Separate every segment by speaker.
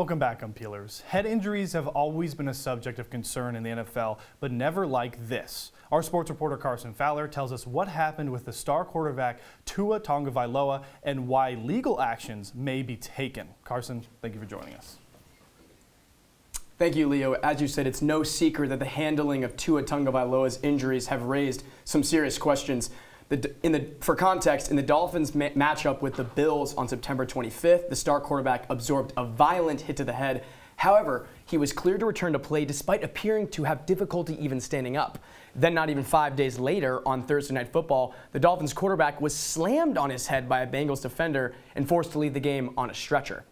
Speaker 1: Welcome back, Unpeelers. Head injuries have always been a subject of concern in the NFL, but never like this. Our sports reporter Carson Fowler tells us what happened with the star quarterback Tua Tagovailoa and why legal actions may be taken. Carson, thank you for joining us.
Speaker 2: Thank you, Leo. As you said, it's no secret that the handling of Tua Tagovailoa's injuries have raised some serious questions. The, in the, for context, in the Dolphins ma matchup with the Bills on September 25th, the star quarterback absorbed a violent hit to the head. However, he was cleared to return to play despite appearing to have difficulty even standing up. Then, not even five days later, on Thursday Night Football, the Dolphins quarterback was slammed on his head by a Bengals defender and forced to leave the game on a stretcher.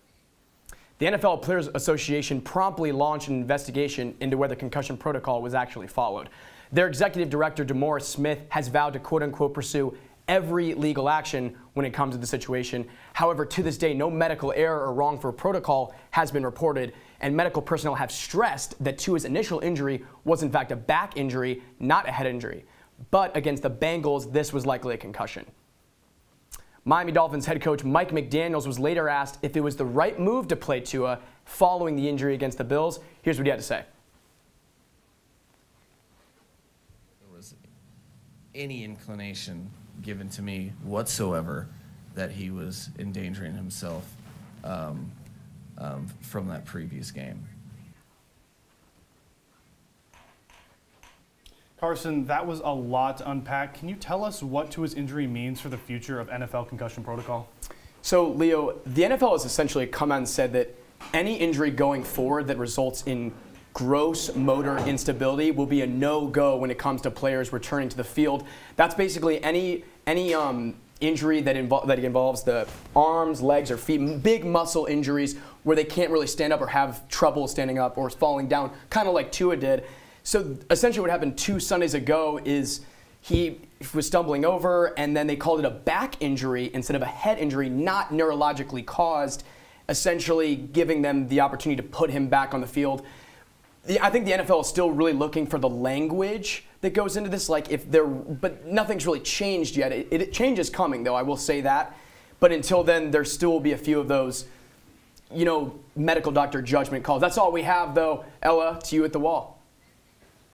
Speaker 2: The NFL Players Association promptly launched an investigation into whether concussion protocol was actually followed. Their executive director, DeMaurice Smith, has vowed to quote unquote pursue every legal action when it comes to the situation. However, to this day, no medical error or wrongful protocol has been reported, and medical personnel have stressed that Tua's initial injury was in fact a back injury, not a head injury. But against the Bengals, this was likely a concussion. Miami Dolphins head coach Mike McDaniels was later asked if it was the right move to play Tua following the injury against the Bills. Here's what he had to say.
Speaker 3: Any inclination given to me whatsoever that he was endangering himself um, um, from that previous game.
Speaker 1: Carson, that was a lot to unpack. Can you tell us what Tua's injury means for the future of NFL concussion protocol?
Speaker 2: So, Leo, the NFL has essentially come out and said that any injury going forward that results in gross motor instability will be a no-go when it comes to players returning to the field. That's basically any any um, injury that, that involves the arms, legs, or feet, big muscle injuries where they can't really stand up or have trouble standing up or falling down, kind of like Tua did. So essentially what happened two Sundays ago is he was stumbling over and then they called it a back injury instead of a head injury, not neurologically caused, essentially giving them the opportunity to put him back on the field. I think the NFL is still really looking for the language that goes into this. Like if there, but nothing's really changed yet. It, it change is coming, though. I will say that. But until then, there still will be a few of those, you know, medical doctor judgment calls. That's all we have, though. Ella, to you at the wall.